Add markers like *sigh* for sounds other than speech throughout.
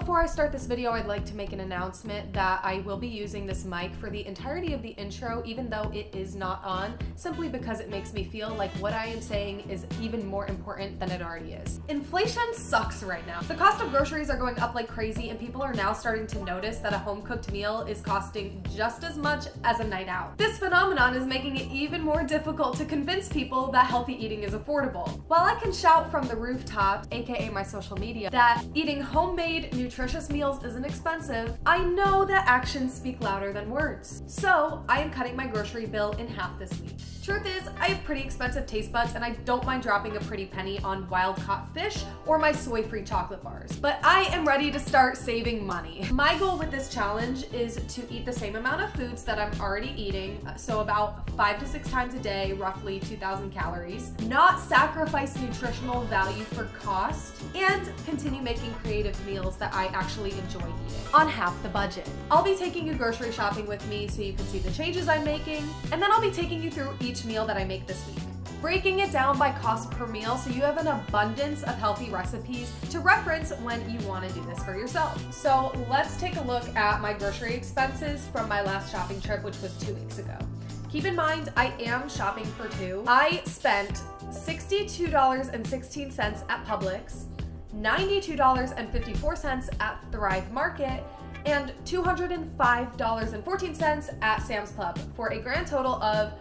Before I start this video, I'd like to make an announcement that I will be using this mic for the entirety of the intro, even though it is not on, simply because it makes me feel like what I am saying is even more important than it already is. Inflation sucks right now. The cost of groceries are going up like crazy and people are now starting to notice that a home cooked meal is costing just as much as a night out. This phenomenon is making it even more difficult to convince people that healthy eating is affordable. While I can shout from the rooftop, aka my social media, that eating homemade nutritious meals isn't expensive, I know that actions speak louder than words. So I am cutting my grocery bill in half this week. Truth is, I have pretty expensive taste buds and I don't mind dropping a pretty penny on wild caught fish or my soy-free chocolate bars. But I am ready to start saving money. My goal with this challenge is to eat the same amount of foods that I'm already eating, so about five to six times a day, roughly 2,000 calories, not sacrifice nutritional value for cost, and continue making creative meals that I actually enjoy eating on half the budget. I'll be taking you grocery shopping with me so you can see the changes I'm making, and then I'll be taking you through each meal that I make this week breaking it down by cost per meal so you have an abundance of healthy recipes to reference when you want to do this for yourself. So let's take a look at my grocery expenses from my last shopping trip, which was two weeks ago. Keep in mind, I am shopping for two. I spent $62.16 at Publix, $92.54 at Thrive Market, and $205.14 at Sam's Club for a grand total of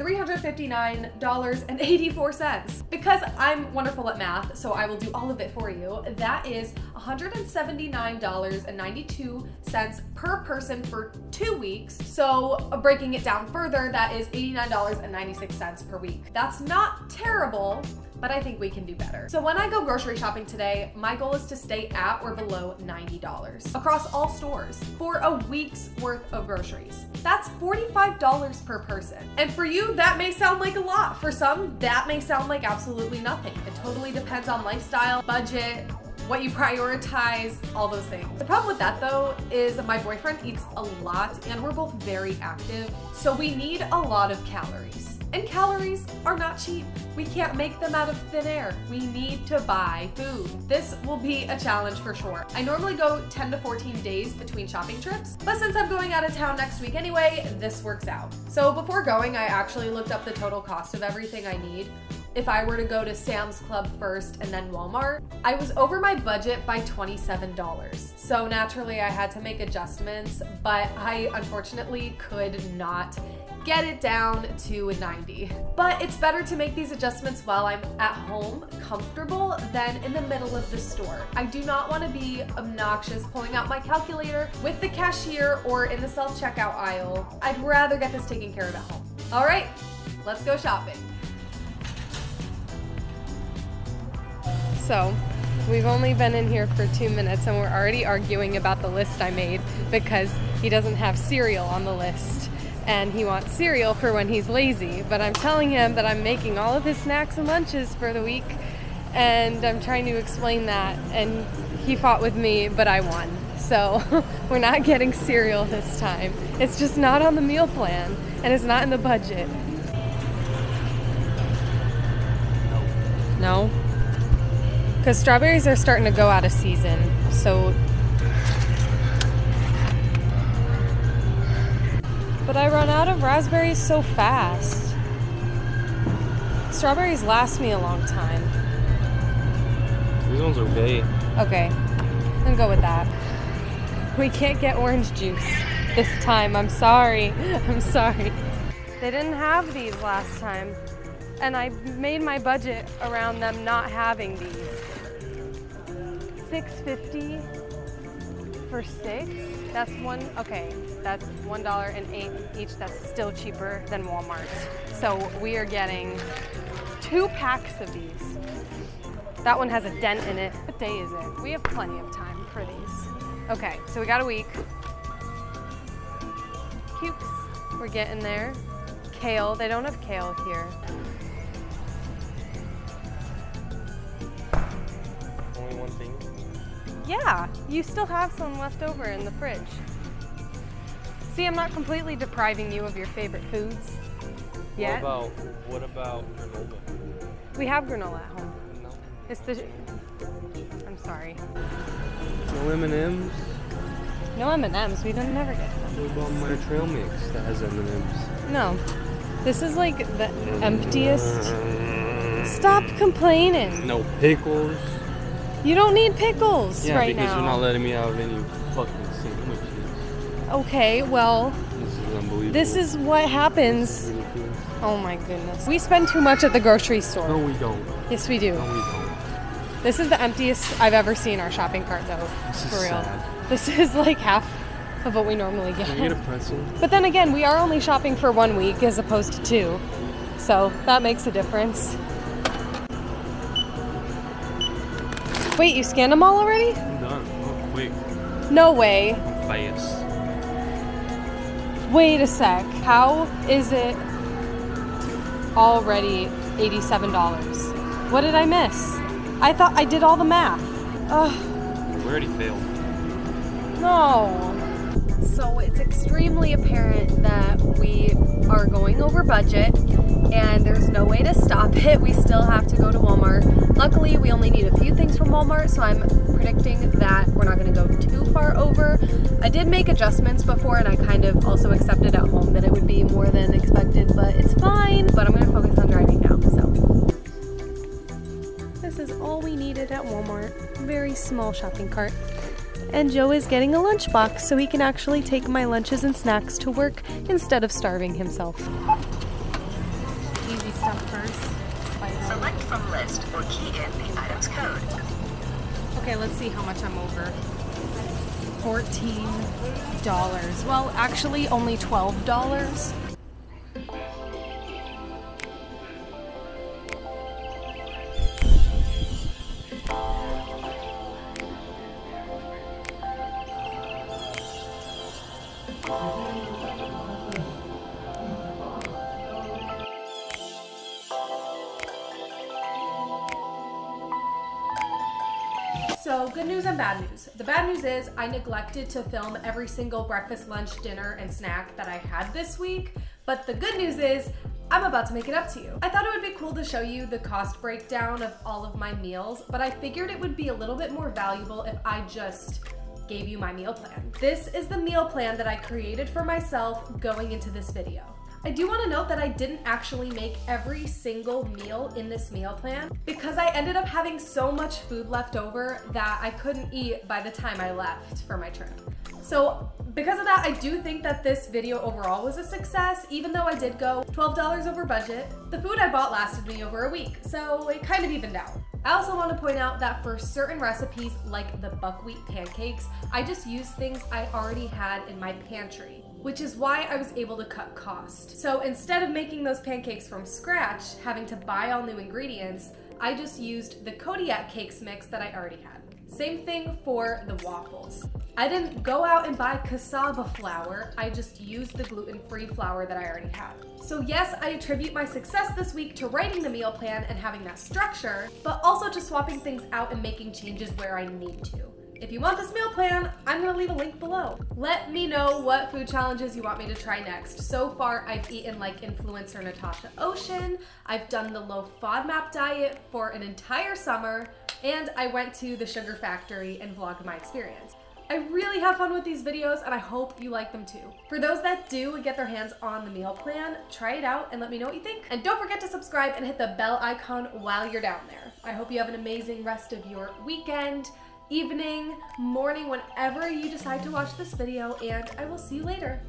$359.84. Because I'm wonderful at math, so I will do all of it for you. That is $179.92 per person for two weeks. So uh, breaking it down further, that is $89.96 per week. That's not terrible, but I think we can do better. So when I go grocery shopping today, my goal is to stay at or below $90 across all stores for a week's worth of groceries. That's $45 per person. And for you, that may sound like a lot. For some, that may sound like absolutely nothing. It totally depends on lifestyle, budget, what you prioritize, all those things. The problem with that though is my boyfriend eats a lot and we're both very active, so we need a lot of calories. And calories are not cheap. We can't make them out of thin air. We need to buy food. This will be a challenge for sure. I normally go 10 to 14 days between shopping trips, but since I'm going out of town next week anyway, this works out. So before going, I actually looked up the total cost of everything I need if I were to go to Sam's Club first and then Walmart, I was over my budget by $27. So naturally I had to make adjustments, but I unfortunately could not get it down to 90. But it's better to make these adjustments while I'm at home, comfortable, than in the middle of the store. I do not want to be obnoxious pulling out my calculator with the cashier or in the self-checkout aisle. I'd rather get this taken care of at home. All right, let's go shopping. So, we've only been in here for two minutes and we're already arguing about the list I made because he doesn't have cereal on the list and he wants cereal for when he's lazy. But I'm telling him that I'm making all of his snacks and lunches for the week and I'm trying to explain that and he fought with me, but I won. So *laughs* we're not getting cereal this time. It's just not on the meal plan and it's not in the budget. No? Because strawberries are starting to go out of season. So But I run out of raspberries so fast. Strawberries last me a long time. These ones are okay. Okay, then go with that. We can't get orange juice this time. I'm sorry. *laughs* I'm sorry. They didn't have these last time. And I made my budget around them not having these. 650 for six? That's one, okay, that's $1 and eight each. That's still cheaper than Walmart. So we are getting two packs of these. That one has a dent in it. What day is it? We have plenty of time for these. Okay, so we got a week. Cukes, we're getting there. Kale, they don't have kale here. Only one. Yeah, you still have some left over in the fridge. See, I'm not completely depriving you of your favorite foods. Yet. What about what about granola? We have granola at home. No. It's the. I'm sorry. No M&M's. No M&Ms. We don't never get them. What about my trail mix that has M&M's? No. This is like the emptiest. Stop complaining. No pickles. You don't need pickles Yeah, right because now. you're not letting me out of any fucking sandwiches. okay, well, This is unbelievable. this is what happens. Oh my goodness. We spend too much at the grocery store. No, we don't. Yes, we do. No, we don't. This is the emptiest I've ever seen our shopping cart, though. This is for real. sad. This *laughs* is like half of what we normally get. Can I get a pretzel? But then again, we are only shopping for one week as opposed to two. So that makes a difference. Wait, you scanned them all already? I'm done. Oh, quick. No way. I'm fast. Wait a sec. How is it already $87? What did I miss? I thought I did all the math. Ugh. We already failed. No. So it's extremely apparent that we are going over budget and there's no way to stop it. We still have to go to Walmart. Luckily, we only need a few things from Walmart, so I'm predicting that we're not gonna go too far over. I did make adjustments before and I kind of also accepted at home that it would be more than expected, but it's fine. But I'm gonna focus on driving now, so. This is all we needed at Walmart. Very small shopping cart. And Joe is getting a lunchbox so he can actually take my lunches and snacks to work instead of starving himself. Easy stuff first. By the way. Select from list or key in the item's code. Okay, let's see how much I'm over. $14. Well, actually, only $12. Good news and bad news. The bad news is I neglected to film every single breakfast, lunch, dinner, and snack that I had this week. But the good news is I'm about to make it up to you. I thought it would be cool to show you the cost breakdown of all of my meals, but I figured it would be a little bit more valuable if I just gave you my meal plan. This is the meal plan that I created for myself going into this video. I do want to note that I didn't actually make every single meal in this meal plan because I ended up having so much food left over that I couldn't eat by the time I left for my trip. So because of that, I do think that this video overall was a success, even though I did go $12 over budget. The food I bought lasted me over a week, so it kind of evened out. I also want to point out that for certain recipes like the buckwheat pancakes, I just used things I already had in my pantry, which is why I was able to cut cost. So instead of making those pancakes from scratch, having to buy all new ingredients, I just used the Kodiak cakes mix that I already had. Same thing for the waffles. I didn't go out and buy cassava flour, I just used the gluten-free flour that I already had. So yes, I attribute my success this week to writing the meal plan and having that structure, but also to swapping things out and making changes where I need to. If you want this meal plan, I'm gonna leave a link below. Let me know what food challenges you want me to try next. So far, I've eaten like influencer Natacha Océane, I've done the low FODMAP diet for an entire summer, and I went to the Sugar Factory and vlogged my experience. I really have fun with these videos and I hope you like them too. For those that do get their hands on the meal plan, try it out and let me know what you think. And don't forget to subscribe and hit the bell icon while you're down there. I hope you have an amazing rest of your weekend, evening, morning, whenever you decide to watch this video, and I will see you later.